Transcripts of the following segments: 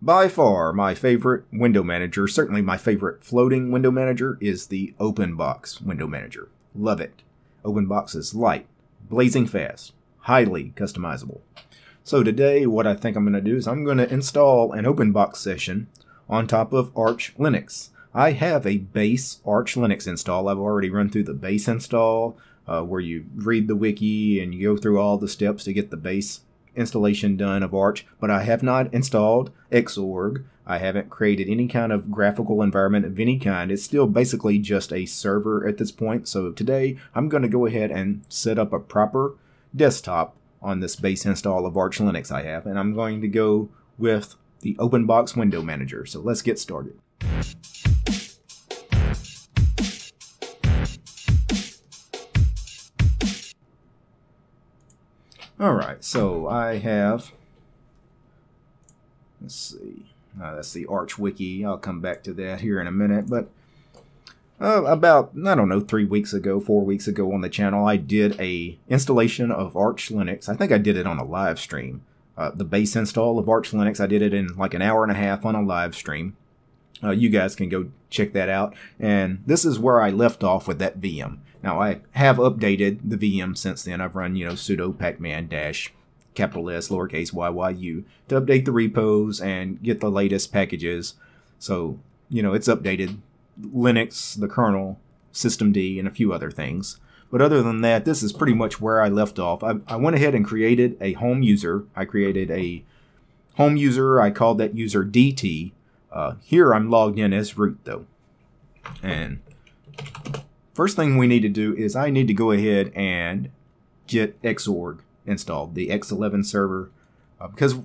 By far, my favorite window manager, certainly my favorite floating window manager, is the OpenBox window manager. Love it. OpenBox is light, blazing fast, highly customizable. So today, what I think I'm going to do is I'm going to install an OpenBox session on top of Arch Linux. I have a base Arch Linux install. I've already run through the base install, uh, where you read the wiki and you go through all the steps to get the base installation done of Arch, but I have not installed Xorg. I haven't created any kind of graphical environment of any kind. It's still basically just a server at this point. So today I'm going to go ahead and set up a proper desktop on this base install of Arch Linux I have, and I'm going to go with the OpenBox window manager. So let's get started. All right, so I have, let's see, uh, that's the Arch Wiki. I'll come back to that here in a minute, but uh, about, I don't know, three weeks ago, four weeks ago on the channel, I did a installation of Arch Linux. I think I did it on a live stream. Uh, the base install of Arch Linux, I did it in like an hour and a half on a live stream. Uh, you guys can go check that out. And this is where I left off with that VM. Now I have updated the VM since then. I've run, you know, sudo pacman dash capital S lowercase yyu to update the repos and get the latest packages. So, you know, it's updated Linux, the kernel, systemd, and a few other things. But other than that, this is pretty much where I left off. I, I went ahead and created a home user. I created a home user. I called that user DT. Uh, here I'm logged in as root though. And First thing we need to do is I need to go ahead and get Xorg installed, the X11 server, uh, because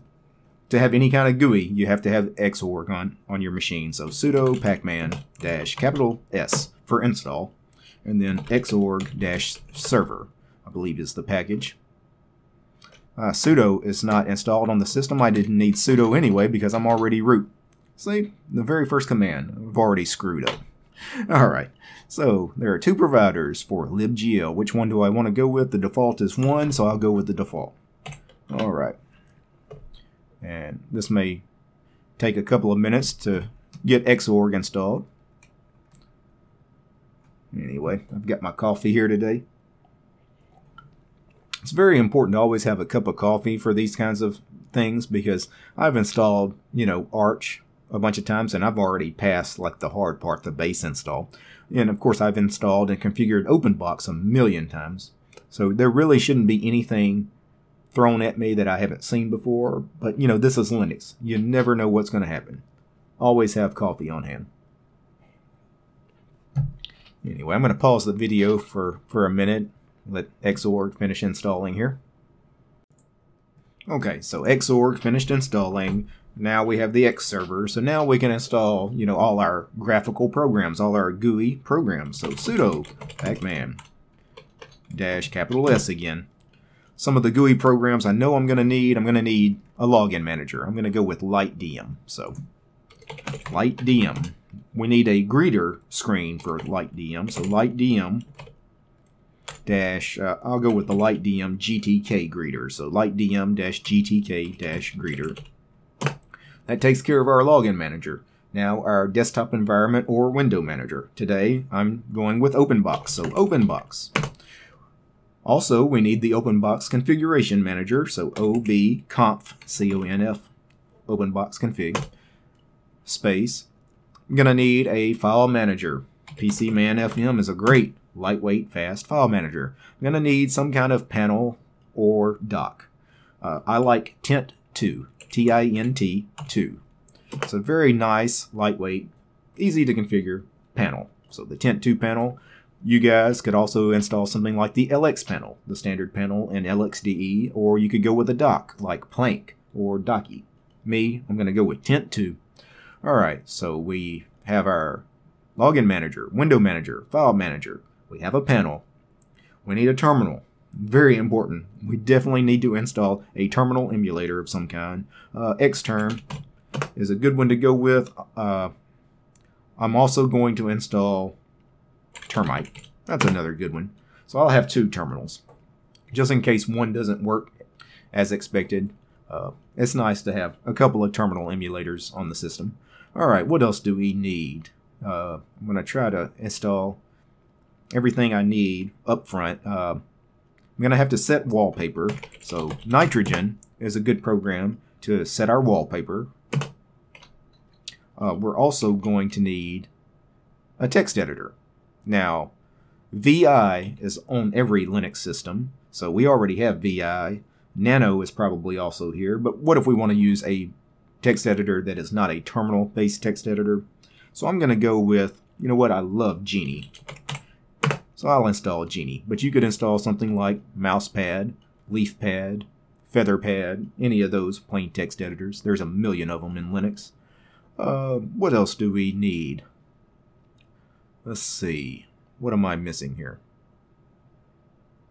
to have any kind of GUI, you have to have Xorg on, on your machine. So sudo pacman dash capital S for install, and then Xorg dash server, I believe is the package. Uh, sudo is not installed on the system. I didn't need sudo anyway because I'm already root. See, the very first command, I've already screwed up. All right. So there are two providers for libgl. Which one do I want to go with? The default is one, so I'll go with the default. All right. And this may take a couple of minutes to get Xorg installed. Anyway, I've got my coffee here today. It's very important to always have a cup of coffee for these kinds of things because I've installed, you know, Arch a bunch of times and I've already passed like the hard part, the base install. And of course I've installed and configured OpenBox a million times. So there really shouldn't be anything thrown at me that I haven't seen before. But you know, this is Linux. You never know what's going to happen. Always have coffee on hand. Anyway, I'm going to pause the video for, for a minute. Let Xorg finish installing here. Okay, so Xorg finished installing. Now we have the X server, so now we can install, you know, all our graphical programs, all our GUI programs. So sudo pacman dash capital S again. Some of the GUI programs I know I'm going to need, I'm going to need a login manager. I'm going to go with LightDM. So LightDM. We need a greeter screen for LightDM. So LightDM dash, uh, I'll go with the LightDM GTK greeter. So LightDM dash GTK dash greeter. That takes care of our login manager. Now our desktop environment or window manager. Today I'm going with OpenBox, so OpenBox. Also, we need the OpenBox configuration manager, so obconf, C-O-N-F, OpenBox config, space. I'm going to need a file manager. PCManFM is a great, lightweight, fast file manager. I'm going to need some kind of panel or dock. Uh, I like Tint2, T-I-N-T 2. It's a very nice, lightweight, easy to configure panel. So the Tint 2 panel, you guys could also install something like the LX panel, the standard panel in LXDE, or you could go with a dock like Plank or Docky. Me, I'm going to go with Tint 2. Alright, so we have our login manager, window manager, file manager. We have a panel. We need a terminal very important. We definitely need to install a terminal emulator of some kind. Uh, Xterm is a good one to go with. Uh, I'm also going to install Termite. That's another good one. So I'll have two terminals. Just in case one doesn't work as expected, Uh, it's nice to have a couple of terminal emulators on the system. All right, what else do we need? Uh, I'm going to try to install everything I need up front. Uh, I'm going to have to set wallpaper. So Nitrogen is a good program to set our wallpaper. Uh, we're also going to need a text editor. Now, VI is on every Linux system, so we already have VI. Nano is probably also here, but what if we want to use a text editor that is not a terminal-based text editor? So I'm going to go with, you know what, I love Geany. So I'll install Geany, but you could install something like Mousepad, LeafPad, Featherpad, any of those plain text editors. There's a million of them in Linux. Uh, what else do we need? Let's see. What am I missing here?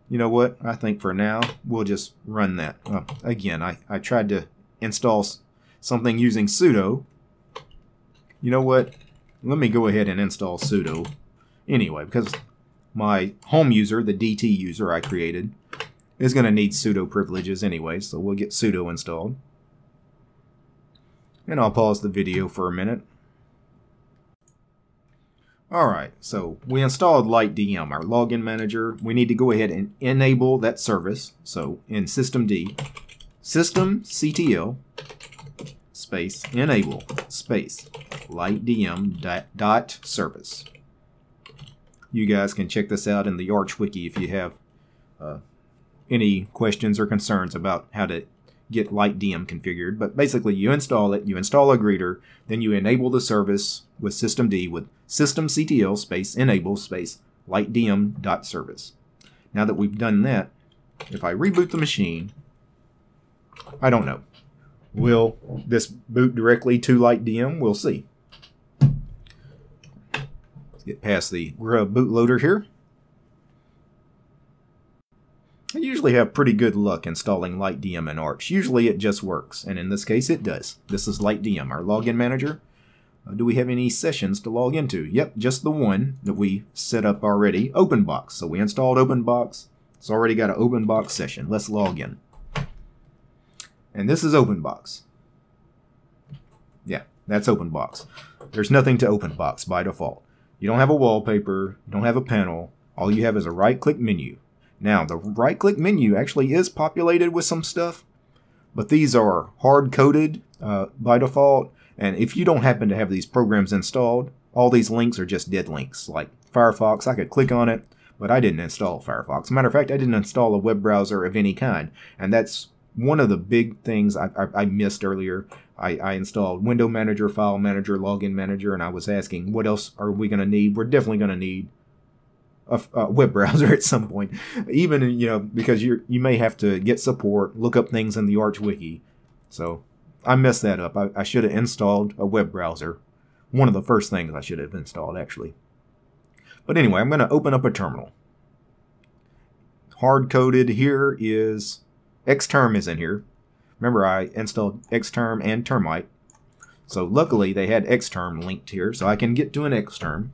You know what? I think for now, we'll just run that. Uh, again, I, I tried to install something using sudo. You know what? Let me go ahead and install sudo anyway, because my home user, the DT user I created, is going to need sudo privileges anyway, so we'll get sudo installed. And I'll pause the video for a minute. Alright, so we installed LightDM, our login manager. We need to go ahead and enable that service. So in systemd, systemctl space enable space lightdm dot, dot service. You guys can check this out in the Arch Wiki if you have uh, any questions or concerns about how to get LightDM configured, but basically you install it, you install a greeter, then you enable the service with systemd with systemctl space enable space lightdm.service. Now that we've done that, if I reboot the machine, I don't know. Will this boot directly to LightDM? We'll see. Let's get past the grub bootloader here. I usually have pretty good luck installing LightDM in Arch. Usually it just works, and in this case it does. This is LightDM, our login manager. Uh, do we have any sessions to log into? Yep, just the one that we set up already, OpenBox. So we installed OpenBox. It's already got an OpenBox session. Let's log in. And this is OpenBox. Yeah, that's OpenBox. There's nothing to OpenBox by default. You don't have a wallpaper, you don't have a panel. All you have is a right-click menu. Now, the right click menu actually is populated with some stuff, but these are hard coded uh, by default. And if you don't happen to have these programs installed, all these links are just dead links. Like Firefox, I could click on it, but I didn't install Firefox. matter of fact, I didn't install a web browser of any kind. And that's one of the big things I, I, I missed earlier. I, I, installed Window Manager, File Manager, Login Manager, and I was asking, what else are we going to need? We're definitely going to need a, a, web browser at some point. Even you know because you you may have to get support, look up things in the Arch Wiki. So I messed that up. I, I should have installed a web browser. One of the first things I should have installed actually. But anyway, I'm going to open up a terminal. Hard coded here is Xterm is in here. Remember I installed Xterm and Termite. So luckily they had Xterm linked here, so I can get to an Xterm.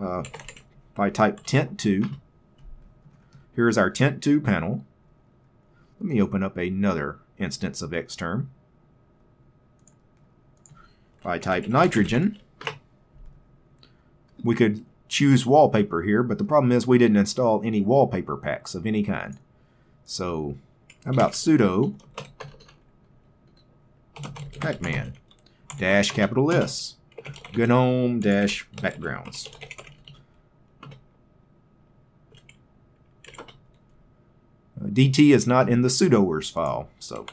Uh, if I type tint2, here's our tint2 panel. Let me open up another instance of Xterm. If I type nitrogen, we could choose wallpaper here, but the problem is we didn't install any wallpaper packs of any kind. So, how about sudo pacman dash capital S. Gnome dash backgrounds. DT is not in the sudoers file, so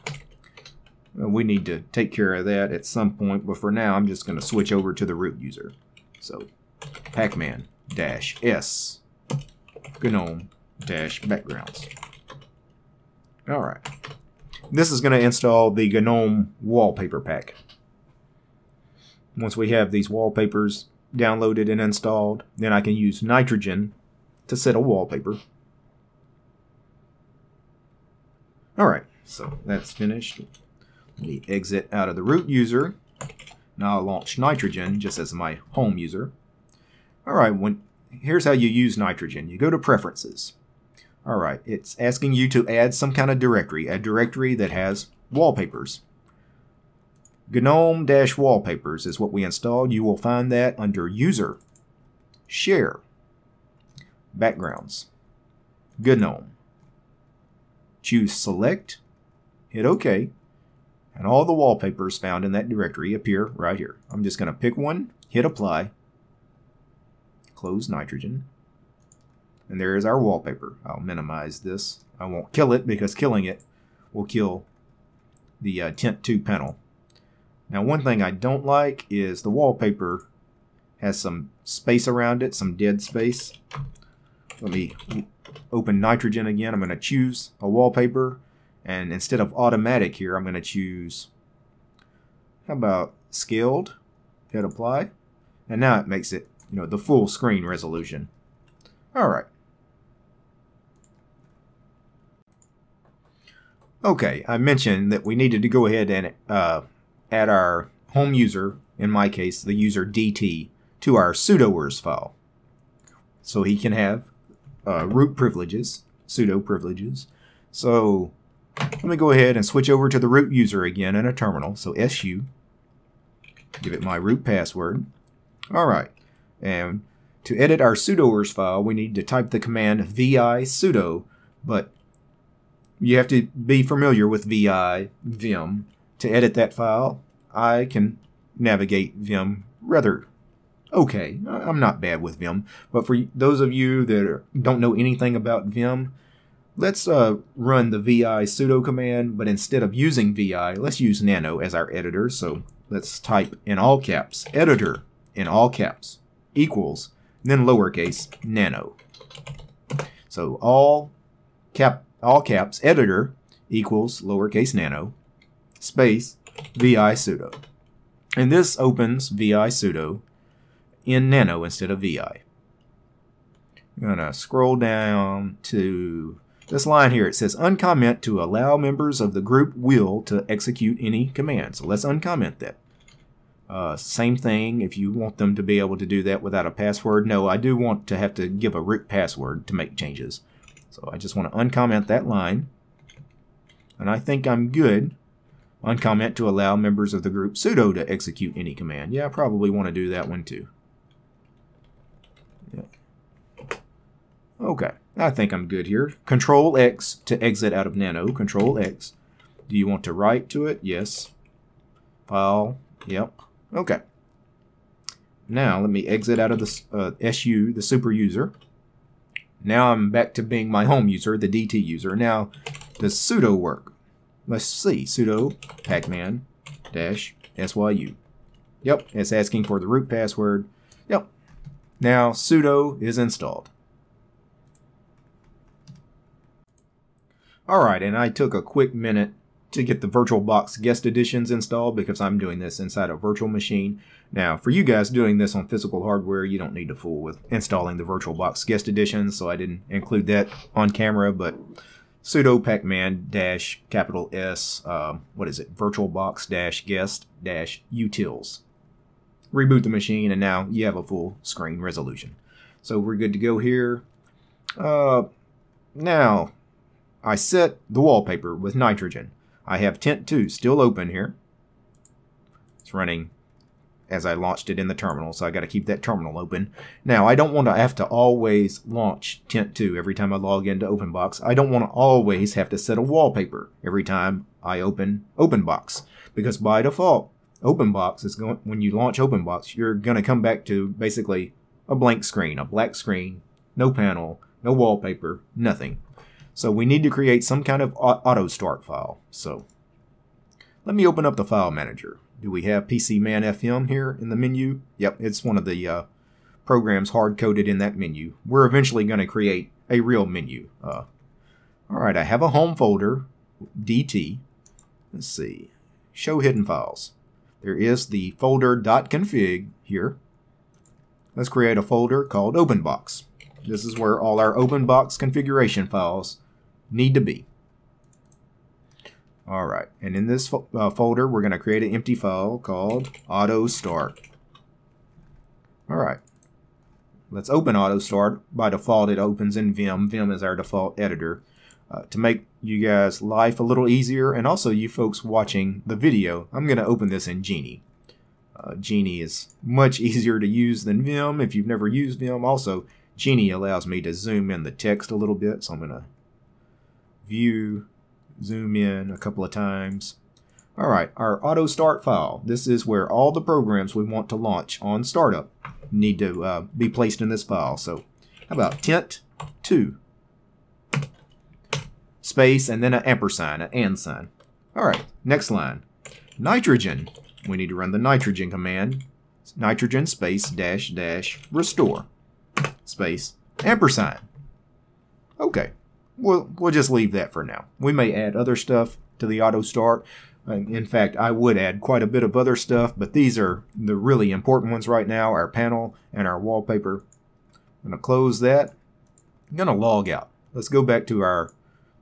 uh, we need to take care of that at some point, but for now I'm just going to switch over to the root user. So pacman dash s. Gnome dash backgrounds. Alright. This is going to install the GNOME wallpaper pack. Once we have these wallpapers downloaded and installed, then I can use nitrogen to set a wallpaper. All right, so that's finished. Let me exit out of the root user. Now I'll launch nitrogen just as my home user. All right, when here's how you use nitrogen. You go to preferences. All right, it's asking you to add some kind of directory, a directory that has wallpapers. GNOME-wallpapers is what we installed. You will find that under User, Share, Backgrounds, GNOME. Choose Select, hit OK, and all the wallpapers found in that directory appear right here. I'm just going to pick one, hit Apply, close Nitrogen, and there is our wallpaper. I'll minimize this. I won't kill it because killing it will kill the uh, Tint 2 panel. Now one thing I don't like is the wallpaper has some space around it, some dead space. Let me open nitrogen again. I'm going to choose a wallpaper and instead of automatic here I'm going to choose how about scaled hit apply and now it makes it you know the full screen resolution. Alright. Okay, I mentioned that we needed to go ahead and uh, add our home user, in my case, the user DT, to our sudoers file. So he can have uh, root privileges, sudo privileges. So let me go ahead and switch over to the root user again in a terminal. So su, give it my root password. All right, and to edit our sudoers file, we need to type the command vi sudo, but you have to be familiar with vi vim to edit that file, I can navigate Vim rather okay. I'm not bad with Vim, but for those of you that don't know anything about Vim, let's uh, run the vi sudo command, but instead of using vi, let's use nano as our editor. So let's type in all caps, editor in all caps equals, then lowercase nano. So all cap all caps editor equals lowercase nano space vi sudo. And this opens vi sudo in nano instead of vi. I'm going to scroll down to this line here. It says uncomment to allow members of the group wheel to execute any command. So let's uncomment that. Uh, same thing if you want them to be able to do that without a password. No, I do want to have to give a root password to make changes. So I just want to uncomment that line. And I think I'm good. Uncomment to allow members of the group sudo to execute any command. Yeah, I probably want to do that one too. Yeah. Okay, I think I'm good here. Control X to exit out of Nano. Control X. Do you want to write to it? Yes. File. Yep. Okay. Now let me exit out of the uh, SU, the super user. Now I'm back to being my home user, the DT user. Now, does sudo work? Let's see, sudo pacman dash syu. Yep, it's asking for the root password. Yep. Now sudo is installed. Alright, and I took a quick minute to get the VirtualBox guest additions installed because I'm doing this inside a virtual machine. Now, for you guys doing this on physical hardware, you don't need to fool with installing the VirtualBox guest additions, so I didn't include that on camera, but sudo pacman dash capital S, um, what is it, virtualbox dash guest dash utils. Reboot the machine, and now you have a full screen resolution. So we're good to go here. Uh, now, I set the wallpaper with nitrogen. I have Tint 2 still open here. It's running as I launched it in the terminal, so I got to keep that terminal open. Now, I don't want to have to always launch Tint 2 every time I log into OpenBox. I don't want to always have to set a wallpaper every time I open OpenBox, because by default, OpenBox is going when you launch OpenBox, you're going to come back to basically a blank screen, a black screen, no panel, no wallpaper, nothing. So we need to create some kind of auto start file. So let me open up the file manager. Do we have PCManFM here in the menu? Yep, it's one of the uh, programs hard-coded in that menu. We're eventually going to create a real menu. Uh, all right, I have a home folder, DT. Let's see, show hidden files. There is the folder .config here. Let's create a folder called OpenBox. This is where all our OpenBox configuration files need to be. All right, and in this fo uh, folder, we're going to create an empty file called auto start. All right, let's open auto start. By default, it opens in Vim. Vim is our default editor. uh, to make you guys life a little easier and also you folks watching the video, I'm going to open this in Geany. Uh, Geany is much easier to use than Vim if you've never used Vim. Also, Geany allows me to zoom in the text a little bit, so I'm going to view, zoom in a couple of times. All right, our auto start file. This is where all the programs we want to launch on startup need to uh, be placed in this file. So how about tint 2 space and then an ampersand, an and sign. All right, next line. Nitrogen. We need to run the nitrogen command. Nitrogen space dash dash restore space ampersand. Okay, we'll, we'll just leave that for now. We may add other stuff to the auto start. In fact, I would add quite a bit of other stuff, but these are the really important ones right now, our panel and our wallpaper. I'm going to close that. I'm going to log out. Let's go back to our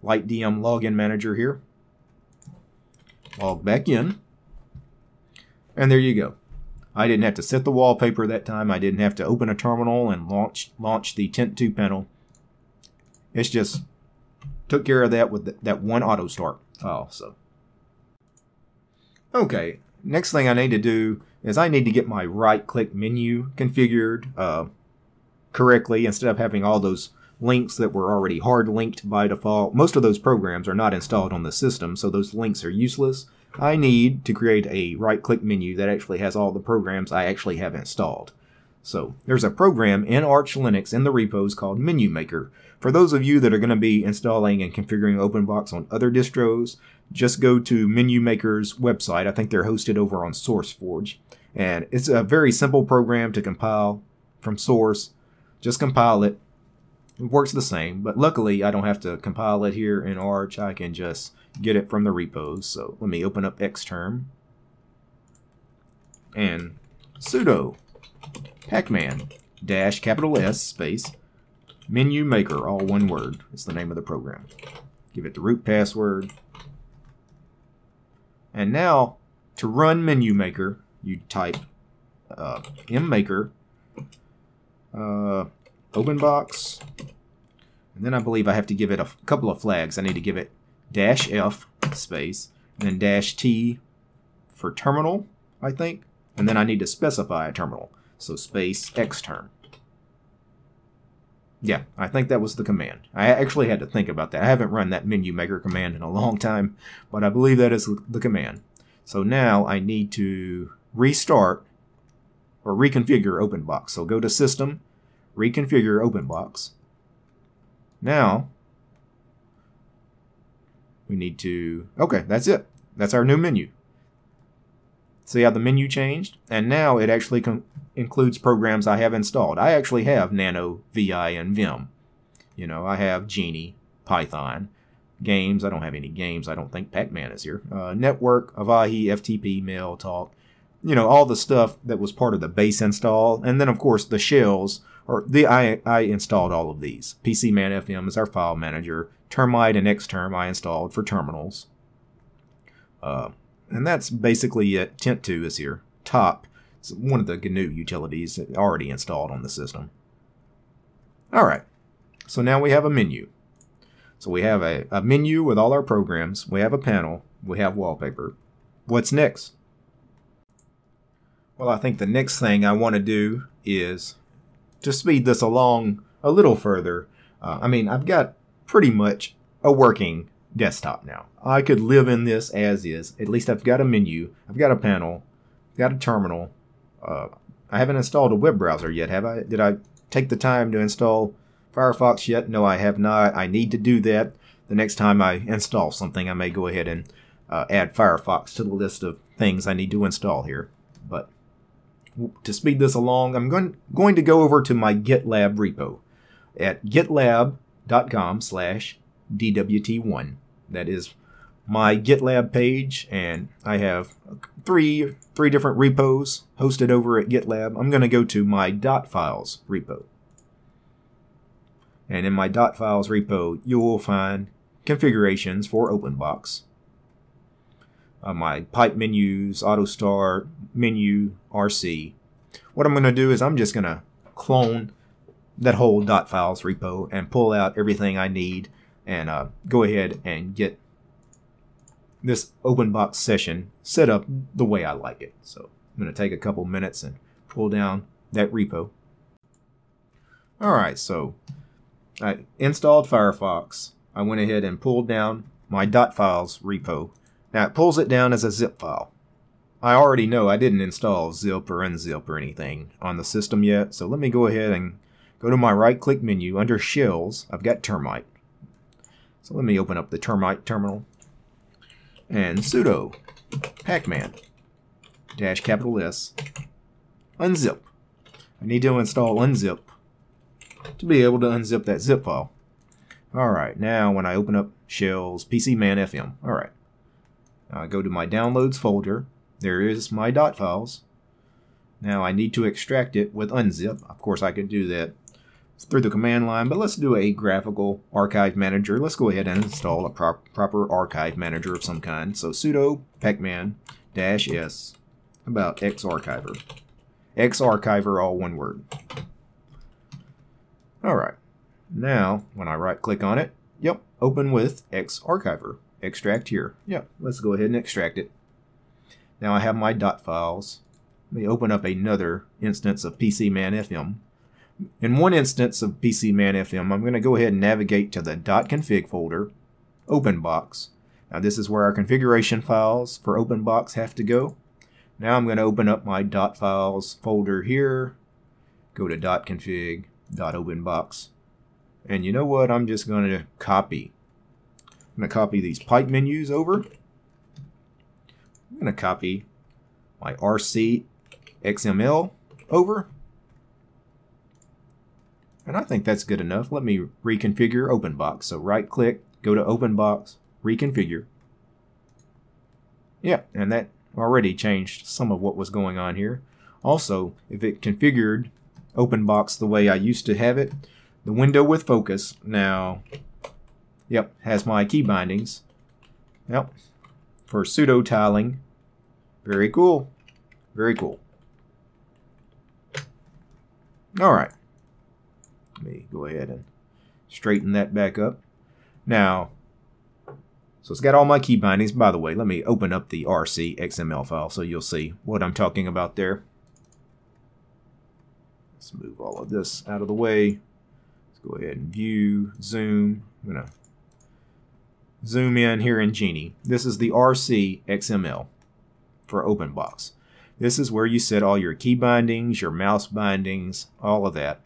LightDM login manager here. Log back in. And there you go. I didn't have to set the wallpaper that time. I didn't have to open a terminal and launch launch the Tint 2 panel. It's just took care of that with the, that one auto start file. So, okay. Next thing I need to do is I need to get my right click menu configured uh, correctly instead of having all those links that were already hard linked by default. Most of those programs are not installed on the system, so those links are useless. I need to create a right click menu that actually has all the programs I actually have installed. So there's a program in Arch Linux in the repos called Menu Maker. For those of you that are going to be installing and configuring OpenBox on other distros, just go to Menu Maker's website. I think they're hosted over on SourceForge. And it's a very simple program to compile from source. Just compile it, it works the same, but luckily I don't have to compile it here in Arch. I can just get it from the repos. So let me open up Xterm and sudo pacman dash capital S space menu maker, all one word. It's the name of the program. Give it the root password. And now to run menu maker, you type uh, mmaker uh, open box. And then I believe I have to give it a couple of flags. I need to give it dash F space, and then dash T for terminal, I think. And then I need to specify a terminal. So space xterm. Yeah, I think that was the command. I actually had to think about that. I haven't run that menu maker command in a long time, but I believe that is the command. So now I need to restart or reconfigure OpenBox. So go to System, reconfigure OpenBox. Now, we need to, okay, that's it. That's our new menu. See how the menu changed? And now it actually includes programs I have installed. I actually have Nano, VI, and Vim. You know, I have Geany, Python, games. I don't have any games. I don't think Pac-Man is here. Uh, network, Avahi, FTP, Mail, Talk. You know, all the stuff that was part of the base install. And then, of course, the shells or the I, I installed all of these. PCman FM is our file manager. Termite and Xterm I installed for terminals. Uh, and that's basically it. Tint2 is here. Top one of the GNU utilities already installed on the system. Alright, so now we have a menu. So we have a, a menu with all our programs. We have a panel. We have wallpaper. What's next? Well, I think the next thing I want to do is to speed this along a little further, uh, I mean, I've got pretty much a working desktop now. I could live in this as is. At least I've got a menu, I've got a panel, I've got a terminal. Uh, I haven't installed a web browser yet, have I? Did I take the time to install Firefox yet? No, I have not. I need to do that. The next time I install something, I may go ahead and uh, add Firefox to the list of things I need to install here. But to speed this along, I'm going, going to go over to my GitLab repo at gitlab.com slash DWT1. That is my GitLab page, and I have three three different repos hosted over at GitLab. I'm going to go to my dot .files repo. And in my dot .files repo, you will find configurations for OpenBox uh, my pipe menus, auto start, menu, RC. What I'm going to do is I'm just going to clone that whole dot .files repo and pull out everything I need and uh, go ahead and get this open box session set up the way I like it. So I'm going to take a couple minutes and pull down that repo. Alright, so I installed Firefox. I went ahead and pulled down my dot .files repo. Now it pulls it down as a zip file. I already know I didn't install zip or unzip or anything on the system yet, so let me go ahead and go to my right click menu under shells. I've got termite. So let me open up the termite terminal and sudo pacman dash capital S unzip. I need to install unzip to be able to unzip that zip file. Alright, now when I open up shells PCMan-FM, alright. I go to my downloads folder there is my dot files. Now I need to extract it with unzip. Of course I could do that through the command line, but let's do a graphical archive manager. Let's go ahead and install a proper archive manager of some kind. So sudo pacman-s about xarchiver. xarchiver, all one word. Alright, now when I right click on it, yep, open with xarchiver. Extract here. Yep, let's go ahead and extract it. Now I have my dot files. Let me open up another instance of PCMan-FM. In one instance of PCMan-FM, I'm going to go ahead and navigate to the .config folder, OpenBox. Now this is where our configuration files for OpenBox have to go. Now I'm going to open up my files folder here, go to .config, .openbox, and you know what? I'm just going to copy. I'm going to copy these pipe menus over. I'm going to copy my RC XML over. And I think that's good enough. Let me reconfigure OpenBox. So right click, go to OpenBox, reconfigure. Yeah, and that already changed some of what was going on here. Also, if it configured OpenBox the way I used to have it, the window with focus now, yep, has my key bindings. Yep, for pseudo tiling very cool. Very cool. All right. Let me go ahead and straighten that back up. Now, so it's got all my key bindings. By the way, let me open up the RC XML file so you'll see what I'm talking about there. Let's move all of this out of the way. Let's go ahead and view, zoom. I'm going to zoom in here in Geany. This is the RC XML for OpenBox. This is where you set all your key bindings, your mouse bindings, all of that.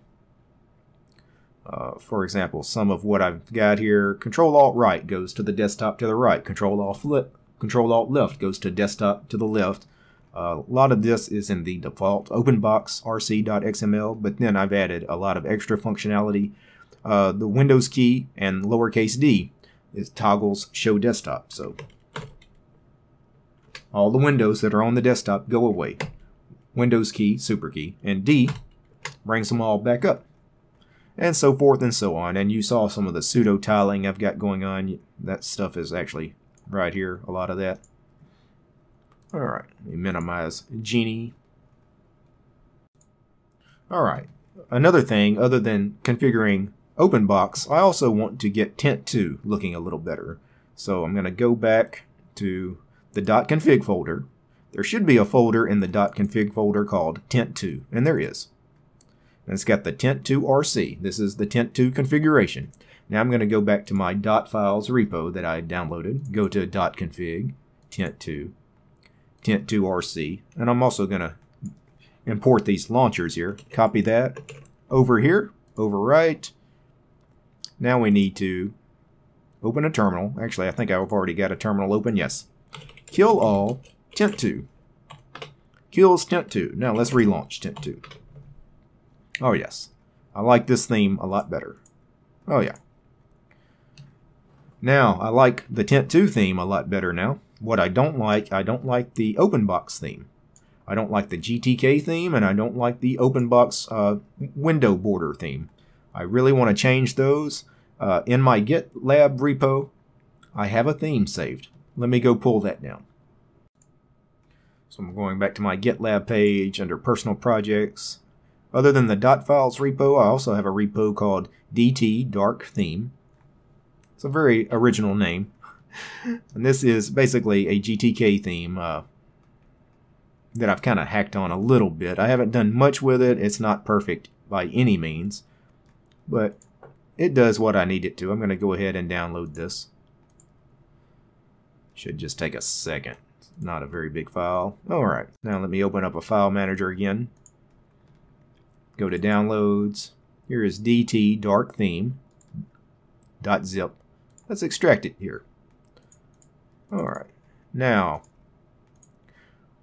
Uh, for example, some of what I've got here, Control Alt Right goes to the desktop to the right. Control Alt Flip, Control Alt Left goes to desktop to the left. Uh, a lot of this is in the default OpenBox rc.xml, but then I've added a lot of extra functionality. Uh, the Windows key and lowercase d is toggles show desktop. So all the windows that are on the desktop go away. Windows key, super key, and D brings them all back up. And so forth and so on. And you saw some of the pseudo tiling I've got going on. That stuff is actually right here, a lot of that. Alright, let me minimize Geany. Alright, another thing other than configuring OpenBox, I also want to get Tint 2 looking a little better. So I'm going to go back to the .config folder. There should be a folder in the .config folder called tint2, and there is. And it's got the tint2 RC. This is the tint2 configuration. Now I'm going to go back to my .files repo that I downloaded, go to .config, tint2, tint2 RC, and I'm also going to import these launchers here. Copy that over here, overwrite. Now we need to open a terminal. Actually, I think I've already got a terminal open. Yes. Kill all, Tint 2. Kills Tint 2. Now let's relaunch Tint 2. Oh yes. I like this theme a lot better. Oh yeah. Now, I like the Tint 2 theme a lot better now. What I don't like, I don't like the OpenBox theme. I don't like the GTK theme, and I don't like the OpenBox uh, window border theme. I really want to change those. Uh, in my GitLab repo, I have a theme saved. Let me go pull that down. So I'm going back to my GitLab page under personal projects. Other than the .files repo, I also have a repo called DT Dark Theme. It's a very original name. and this is basically a GTK theme uh, that I've kind of hacked on a little bit. I haven't done much with it. It's not perfect by any means, but it does what I need it to. I'm going to go ahead and download this. Should just take a second. It's not a very big file. Alright, now let me open up a file manager again. Go to downloads. Here is DT dark theme dot .zip. Let's extract it here. Alright, now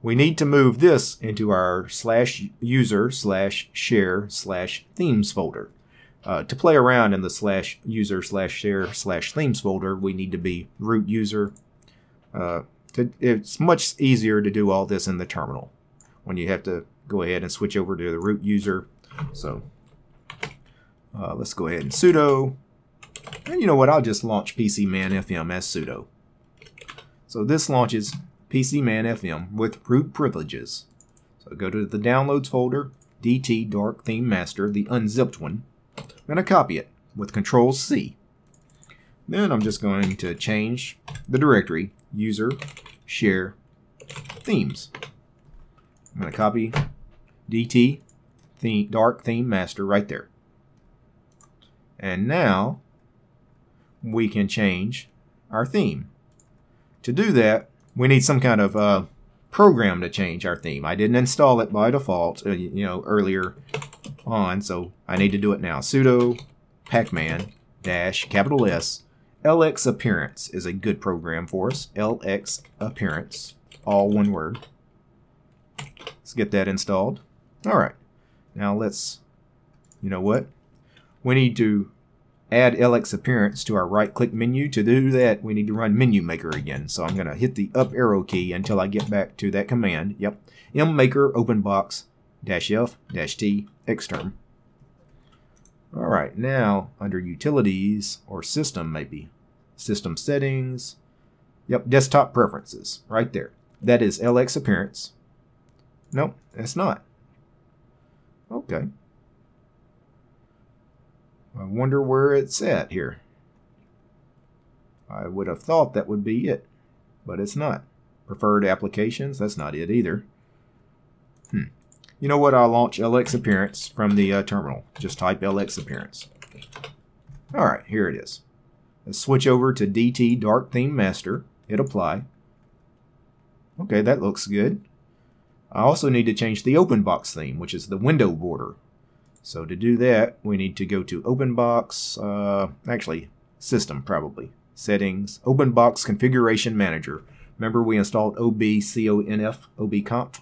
we need to move this into our slash user slash share slash themes folder. Uh, to play around in the slash user slash share slash themes folder, we need to be root user. Uh, to, it's much easier to do all this in the terminal when you have to go ahead and switch over to the root user. So uh, let's go ahead and sudo. And you know what? I'll just launch PCMan FM as sudo. So this launches PCMan FM with root privileges. So go to the downloads folder, DT Dark Theme Master, the unzipped one. I'm going to copy it with Control C. Then I'm just going to change the directory, user, share, themes. I'm going to copy DT theme, Dark Theme Master right there. And now we can change our theme. To do that, we need some kind of uh, program to change our theme. I didn't install it by default, uh, you know, earlier on, so I need to do it now. sudo pacman dash capital S LX Appearance is a good program for us. LX Appearance, all one word. Let's get that installed. All right, now let's, you know what? We need to add LX appearance to our right click menu. To do that, we need to run menu maker again. So I'm going to hit the up arrow key until I get back to that command. Yep. mmaker open box dash f dash t xterm. All right, now under utilities or system maybe, system settings, yep, desktop preferences right there. That is LX appearance. Nope, that's not. Okay. I wonder where it's at here. I would have thought that would be it, but it's not. Preferred applications, that's not it either. Hmm. You know what? I'll launch LX Appearance from the uh, terminal. Just type LX Appearance. All right, here it is. Let's switch over to DT Dark Theme Master. Hit Apply. Okay, that looks good. I also need to change the open box theme, which is the window border. So to do that, we need to go to OpenBox, uh, actually, System probably, Settings, OpenBox Configuration Manager. Remember we installed OBCONF, OBConf?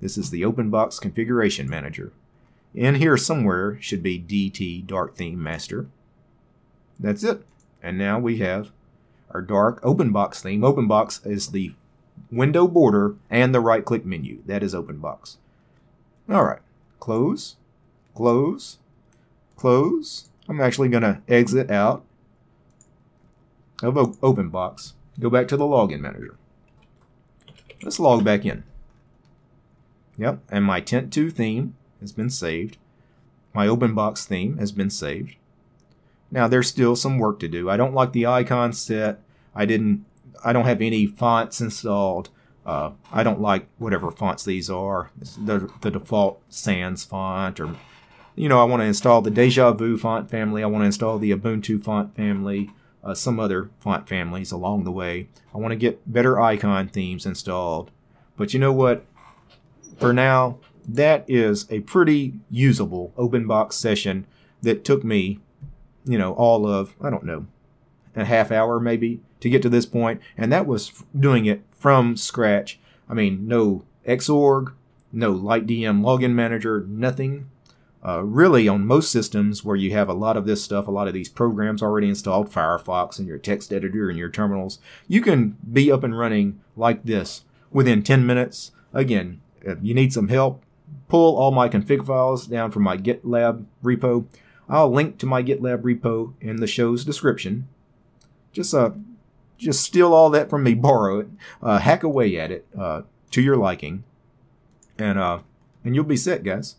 This is the OpenBox Configuration Manager. In here somewhere should be DT Dark Theme Master. That's it. And now we have our dark OpenBox theme. OpenBox is the window border and the right click menu. That is OpenBox. All right, close close, close. I'm actually going to exit out of open box. Go back to the login manager. Let's log back in. Yep, and my Tint 2 theme has been saved. My open box theme has been saved. Now there's still some work to do. I don't like the icon set. I didn't I don't have any fonts installed. Uh, I don't like whatever fonts these are. the, the default sans font or you know, I want to install the Deja Vu font family. I want to install the Ubuntu font family, uh, some other font families along the way. I want to get better icon themes installed. But you know what? For now, that is a pretty usable open box session that took me, you know, all of, I don't know, a half hour maybe to get to this. And that was doing it from scratch. I mean, no Xorg, no LightDM login manager, nothing uh, really, on most systems where you have a lot of this stuff, a lot of these programs already installed, Firefox and your text editor and your terminals, you can be up and running like this within 10 minutes. Again, if you need some help, pull all my config files down from my GitLab repo. I'll link to my GitLab repo in the show's description. Just uh, just steal all that from me, borrow it, uh, hack away at it uh, to your liking, and uh, and you'll be set, guys.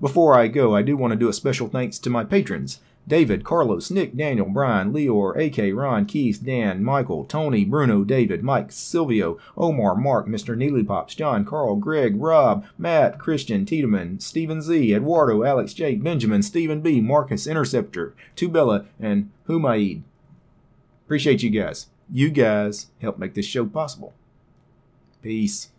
Before I go, I do want to do a special thanks to my patrons. David, Carlos, Nick, Daniel, Brian, Leor, AK, Ron, Keith, Dan, Michael, Tony, Bruno, David, Mike, Silvio, Omar, Mark, Mr. Neely Pops, John, Carl, Greg, Rob, Matt, Christian, Tiedemann, Stephen Z, Eduardo, Alex, Jake, Benjamin, Stephen B, Marcus, Interceptor, Tubella, and Humaid. Appreciate you guys. You guys help make this show possible. Peace.